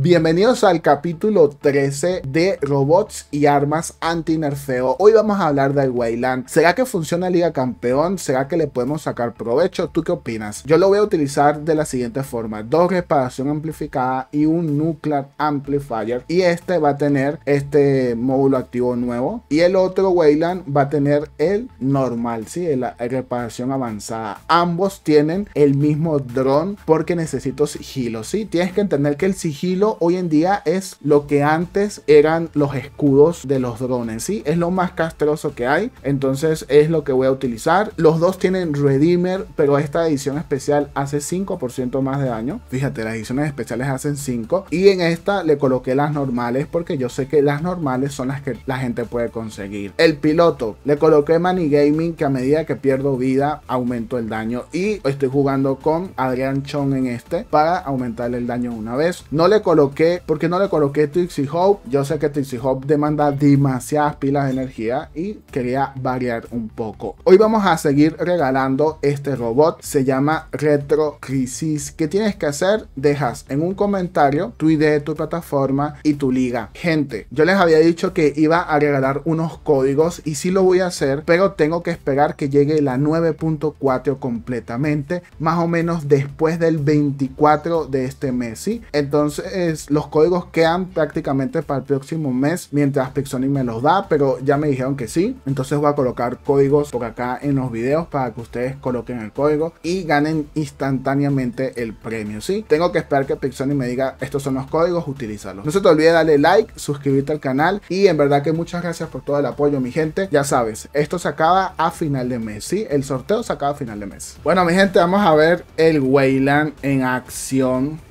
Bienvenidos al capítulo 13 de robots y armas anti-nerfeo. Hoy vamos a hablar del Wayland. ¿Será que funciona Liga Campeón? ¿Será que le podemos sacar provecho? ¿Tú qué opinas? Yo lo voy a utilizar de la siguiente forma. Dos reparación amplificada y un nuclear amplifier. Y este va a tener este módulo activo nuevo. Y el otro Wayland va a tener el normal, ¿sí? La reparación avanzada. Ambos tienen el mismo dron porque necesito sigilo, ¿sí? Tienes que entender que el sigilo hoy en día es lo que antes eran los escudos de los drones, ¿sí? Es lo más castroso que hay, entonces es lo que voy a utilizar. Los dos tienen Redeemer, pero esta edición especial hace 5% más de daño. Fíjate, las ediciones especiales hacen 5 y en esta le coloqué las normales porque yo sé que las normales son las que la gente puede conseguir. El piloto, le coloqué Money Gaming que a medida que pierdo vida aumento el daño y estoy jugando con Adrian Chong en este para aumentar el daño una vez. No le coloqué coloqué, porque no le coloqué Trixie Hope. Yo sé que Trixie Hope demanda demasiadas pilas de energía y quería variar un poco. Hoy vamos a seguir regalando este robot. Se llama Retro Crisis. ¿Qué tienes que hacer? Dejas en un comentario tu idea de tu plataforma y tu liga. Gente, yo les había dicho que iba a regalar unos códigos y sí lo voy a hacer, pero tengo que esperar que llegue la 9.4 completamente, más o menos después del 24 de este mes, ¿sí? Entonces los códigos quedan prácticamente para el próximo mes mientras Pixonic me los da, pero ya me dijeron que sí. Entonces voy a colocar códigos por acá en los videos para que ustedes coloquen el código y ganen instantáneamente el premio, ¿sí? Tengo que esperar que Pixonic me diga estos son los códigos, utilízalos. No se te olvide darle like, suscribirte al canal y en verdad que muchas gracias por todo el apoyo, mi gente. Ya sabes, esto se acaba a final de mes, ¿sí? El sorteo se acaba a final de mes. Bueno, mi gente, vamos a ver el Wayland en acción.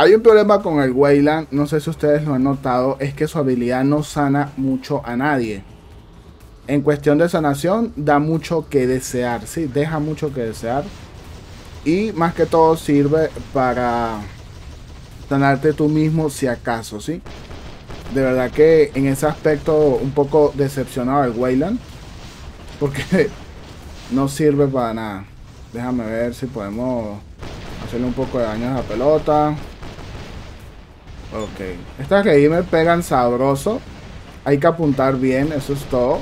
Hay un problema con el Wayland, no sé si ustedes lo han notado, es que su habilidad no sana mucho a nadie. En cuestión de sanación, da mucho que desear, sí, deja mucho que desear. Y más que todo sirve para sanarte tú mismo si acaso, sí. De verdad que en ese aspecto un poco decepcionado el Wayland. Porque no sirve para nada. Déjame ver si podemos hacerle un poco de daño a la pelota. Ok. Estas me pegan sabroso. Hay que apuntar bien, eso es todo.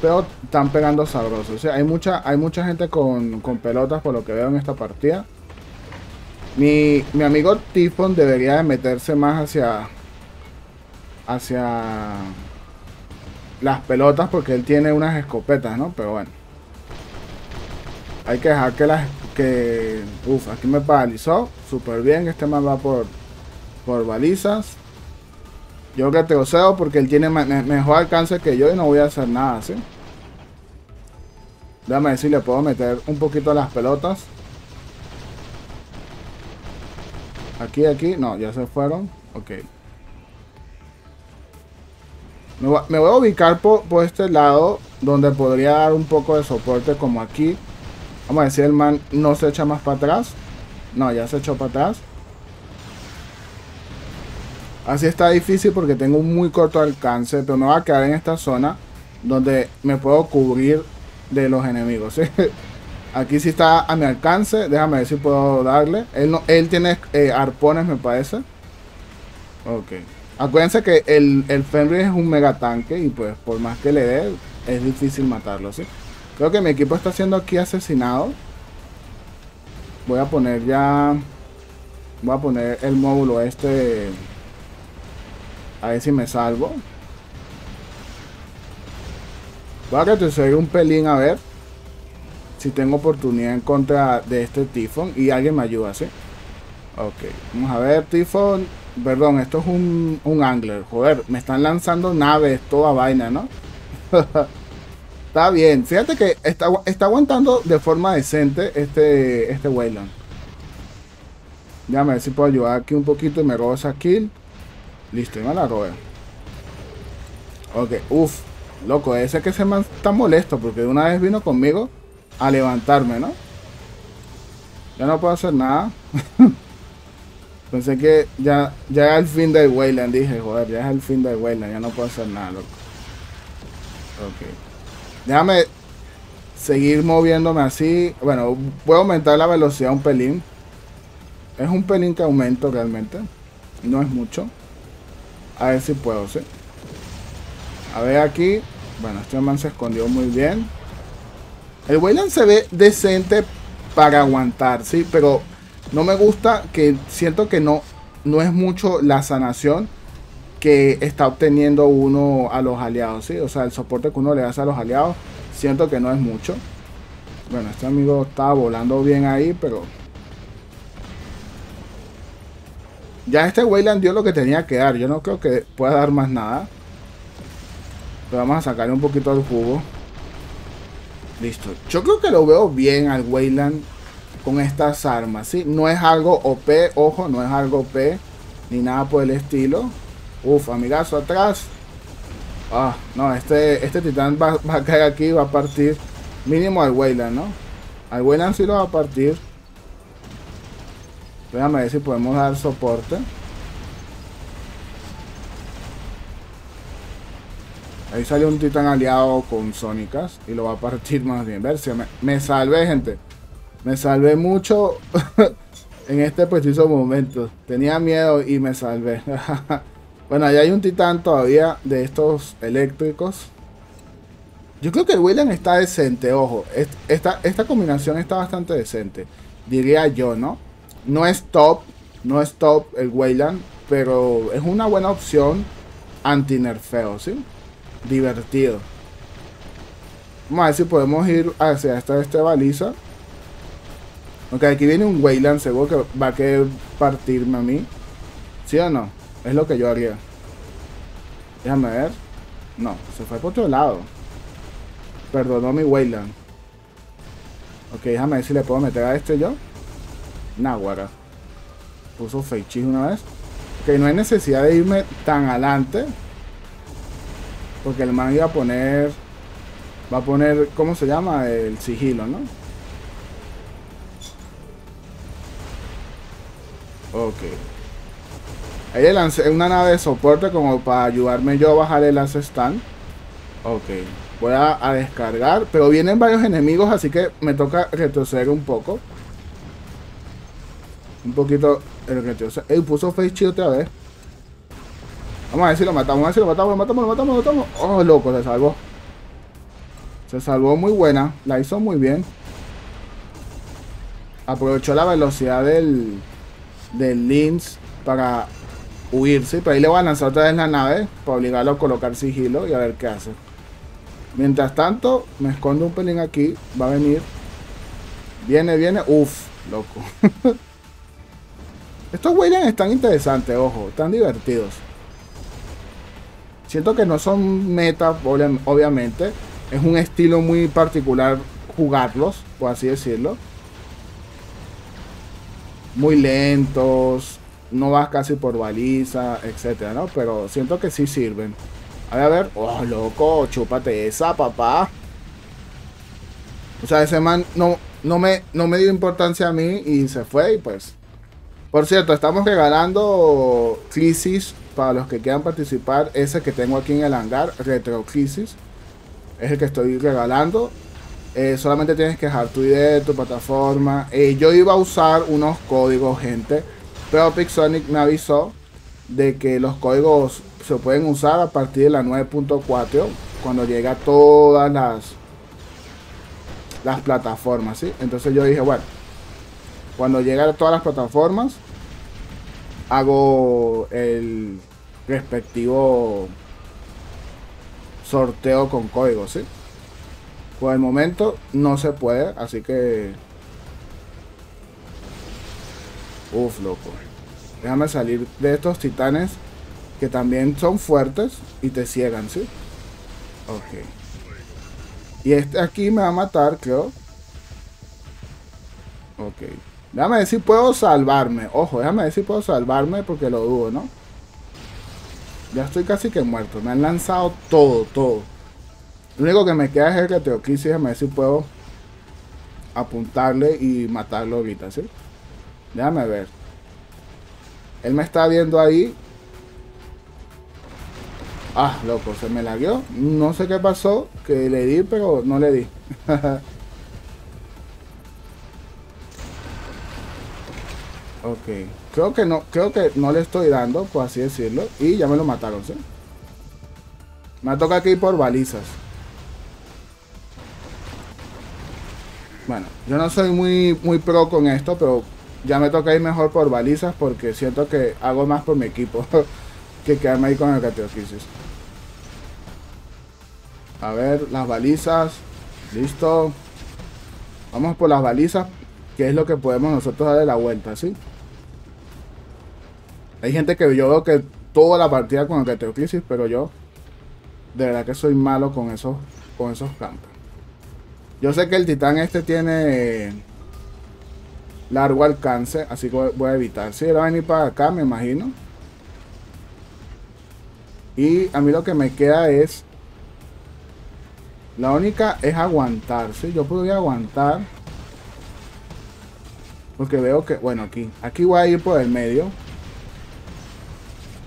Pero están pegando sabroso. O sea, hay mucha, hay mucha gente con, pelotas por lo que veo en esta partida. Mi, mi amigo Tifon debería de meterse más hacia... Hacia... Las pelotas porque él tiene unas escopetas, ¿no? Pero bueno. Hay que dejar que las... Que... Uf, aquí me paralizó. Súper bien. Este man va por por balizas. Yo retrocedo porque él tiene mejor alcance que yo y no voy a hacer nada, ¿sí? Déjame ver le puedo meter un poquito las pelotas. Aquí, aquí. No, ya se fueron. Ok. Me voy, a ubicar por, por, este lado donde podría dar un poco de soporte como aquí. Vamos a decir el man no se echa más para atrás. No, ya se echó para atrás. Así está difícil porque tengo un muy corto alcance, pero me voy a quedar en esta zona donde me puedo cubrir de los enemigos. Aquí sí está a mi alcance, déjame ver si puedo darle. Él, no, él tiene eh, arpones, me parece. Ok. Acuérdense que el, el Fenrir es un mega tanque y pues por más que le dé, es difícil matarlo, ¿sí? Creo que mi equipo está siendo aquí asesinado. Voy a poner ya... Voy a poner el módulo este a ver si me salvo. Voy a retroceder un pelín a ver si tengo oportunidad en contra de este tifón y alguien me ayuda, ¿sí? Ok, vamos a ver, tifón. Perdón, esto es un, un angler. Joder, me están lanzando naves, toda vaina, ¿no? está bien. Fíjate que está, está, aguantando de forma decente este, este Wayland. Déjame ver si puedo ayudar aquí un poquito y me robo esa kill. Listo, y me la robé. Ok, uff. Loco, ese que se me está molesto porque una vez vino conmigo a levantarme, ¿no? Ya no puedo hacer nada. Pensé que ya, ya es el fin del Wayland. Dije, joder, ya es el fin del Wayland. Ya no puedo hacer nada, loco. Ok. Déjame seguir moviéndome así. Bueno, voy a aumentar la velocidad un pelín. Es un pelín que aumento realmente. No es mucho. A ver si puedo, ¿sí? A ver aquí. Bueno, este man se escondió muy bien. El Wayland se ve decente para aguantar, ¿sí? Pero no me gusta que siento que no, no es mucho la sanación que está obteniendo uno a los aliados, ¿sí? O sea, el soporte que uno le hace a los aliados, siento que no es mucho. Bueno, este amigo estaba volando bien ahí, pero... Ya este Wayland dio lo que tenía que dar. Yo no creo que pueda dar más nada. Pero vamos a sacarle un poquito del jugo. Listo. Yo creo que lo veo bien al Wayland con estas armas, ¿sí? No es algo OP, ojo, no es algo OP, ni nada por el estilo. Uf, amigazo, atrás. Ah, no, este, este titán va, a caer aquí, va a partir mínimo al Wayland, ¿no? Al Wayland sí lo va a partir. Déjame ver si podemos dar soporte. Ahí salió un titán aliado con Sónicas y lo va a partir más bien. Ver si me, me salvé, gente. Me salvé mucho en este preciso momento. Tenía miedo y me salvé. bueno, ahí hay un titán todavía de estos eléctricos. Yo creo que el William está decente, ojo. Esta, esta combinación está bastante decente. Diría yo, ¿no? No es top. No es top el Wayland. Pero es una buena opción anti-nerfeo, ¿sí? Divertido. Vamos a ver si podemos ir hacia esta, esta baliza. Ok, aquí viene un Wayland, seguro que va a querer partirme a mí. ¿Sí o no? Es lo que yo haría. Déjame ver. No, se fue por otro lado. Perdonó mi Wayland. Ok, déjame ver si le puedo meter a este yo. Nahuara. Puso Feichis una vez. Ok, no hay necesidad de irme tan adelante. Porque el man iba a poner... Va a poner, ¿cómo se llama? El sigilo, ¿no? Ok. Ahí le lancé una nave de soporte como para ayudarme yo a bajar el lance stand. Ok. Voy a, descargar. Pero vienen varios enemigos, así que me toca retroceder un poco. Un poquito el retroceso. Ey, puso face chill otra vez. Vamos a ver si lo matamos, a ver si lo matamos, lo matamos, lo matamos, lo matamos. Oh, loco, se salvó. Se salvó muy buena. La hizo muy bien. Aprovechó la velocidad del, del Lynx para huirse. Pero ahí le voy a lanzar otra vez la nave para obligarlo a colocar sigilo y a ver qué hace. Mientras tanto, me escondo un pelín aquí. Va a venir. Viene, viene. Uf, loco. Estos Wayland están interesantes, ojo. Están divertidos. Siento que no son metas, obviamente. Es un estilo muy particular jugarlos, por así decirlo muy lentos, no vas casi por baliza, etcétera, ¿no? Pero siento que sí sirven. A ver, a ver, oh, loco, chúpate esa, papá. O sea, ese man no, no, me, no me dio importancia a mí y se fue y pues... Por cierto, estamos regalando Crisis para los que quieran participar. Ese que tengo aquí en el hangar, Retro Crisis. Es el que estoy regalando. Eh, solamente tienes que dejar tu ID, tu plataforma. Eh, yo iba a usar unos códigos, gente. Pero Pixonic me avisó de que los códigos se pueden usar a partir de la 9.4 cuando llega a todas las las plataformas, ¿sí? Entonces yo dije, bueno, cuando llegue a todas las plataformas hago el respectivo sorteo con códigos, ¿sí? Por el momento no se puede, así que... Uf, loco. Déjame salir de estos titanes que también son fuertes y te ciegan, ¿sí? Ok. Y este aquí me va a matar, creo. Ok. Déjame si puedo salvarme. Ojo, déjame si puedo salvarme porque lo dudo, ¿no? Ya estoy casi que muerto. Me han lanzado todo, todo. Lo único que me queda es el Retrocrisis. Déjame si puedo apuntarle y matarlo ahorita, ¿sí? Déjame ver. Él me está viendo ahí. Ah, loco, se me lagueó. No sé qué pasó, que le di, pero no le di. Ok. Creo que no, creo que no le estoy dando, por así decirlo. Y ya me lo mataron, ¿sí? Me toca aquí por balizas. Bueno, yo no soy muy, muy pro con esto, pero ya me toca ir mejor por balizas porque siento que hago más por mi equipo que quedarme ahí con el cateoquisis. A ver, las balizas. Listo. Vamos por las balizas, que es lo que podemos nosotros darle la vuelta, ¿sí? Hay gente que yo veo que toda la partida con el cateoquisis, pero yo de verdad que soy malo con esos, con esos campos. Yo sé que el titán este tiene largo alcance, así que voy a evitar. Si sí, va a venir para acá, me imagino. Y a mí lo que me queda es... La única es aguantar, ¿sí? Yo podría aguantar. Porque veo que... Bueno, aquí. Aquí voy a ir por el medio.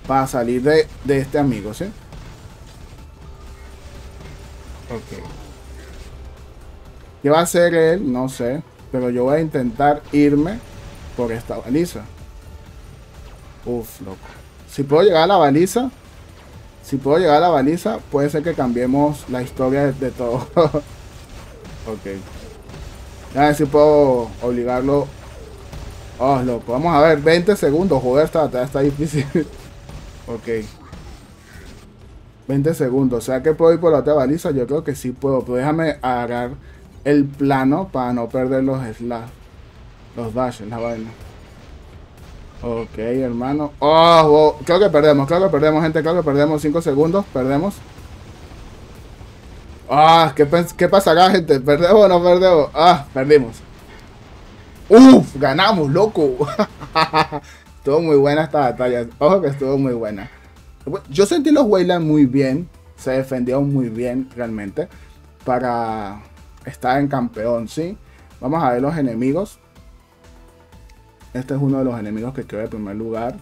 Para salir de, de este amigo, ¿sí? Ok. ¿Qué va a hacer él? No sé. Pero yo voy a intentar irme por esta baliza. Uf, loco. Si puedo llegar a la baliza. Si puedo llegar a la baliza, puede ser que cambiemos la historia de, todo. ok. A ver si puedo obligarlo. Oh, loco. Vamos a ver. 20 segundos. Joder, está, está difícil. ok. 20 segundos. O sea que puedo ir por la otra baliza. Yo creo que sí puedo. Pero déjame agarrar el plano para no perder los slash. Los dashes, la vaina. Ok, hermano. Oh, creo que perdemos, creo que perdemos, gente. Creo que perdemos 5 segundos. Perdemos. Ah, ¿qué, ¿qué pasará, gente? ¿Perdemos o no perdemos? Ah, perdimos. Uf, ganamos, loco. estuvo muy buena esta batalla. Ojo que estuvo muy buena. Yo sentí los Wayland muy bien. Se defendieron muy bien, realmente. Para está en campeón, ¿sí? Vamos a ver los enemigos. Este es uno de los enemigos que quedó en primer lugar.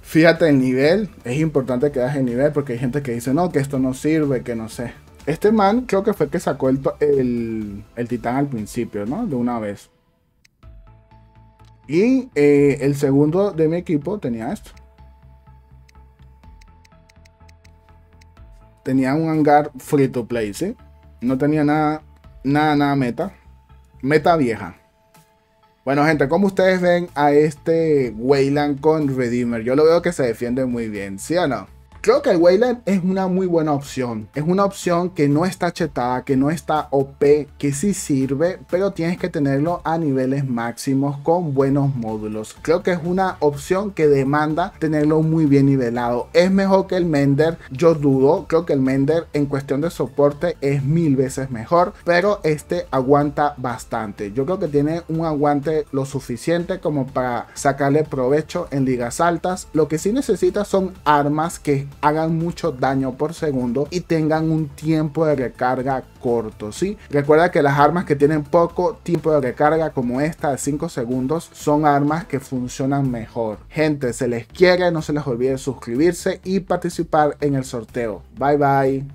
Fíjate el nivel, es importante que das el nivel porque hay gente que dice, no, que esto no sirve, que no sé. Este man creo que fue el que sacó el, el, el titán al principio, ¿no? De una vez. Y eh, el segundo de mi equipo tenía esto. tenía un hangar free to play, ¿sí? No tenía nada, nada, nada meta. Meta vieja. Bueno, gente, como ustedes ven a este Wayland con Redeemer? Yo lo veo que se defiende muy bien, ¿sí o no? Creo que el Wayland es una muy buena opción. Es una opción que no está chetada, que no está OP, que sí sirve, pero tienes que tenerlo a niveles máximos con buenos módulos. Creo que es una opción que demanda tenerlo muy bien nivelado. Es mejor que el Mender, yo dudo. Creo que el Mender en cuestión de soporte es mil veces mejor, pero este aguanta bastante. Yo creo que tiene un aguante lo suficiente como para sacarle provecho en ligas altas. Lo que sí necesita son armas que hagan mucho daño por segundo y tengan un tiempo de recarga corto, ¿sí? Recuerda que las armas que tienen poco tiempo de recarga como esta de 5 segundos son armas que funcionan mejor. Gente, se les quiere, no se les olvide suscribirse y participar en el sorteo. Bye bye.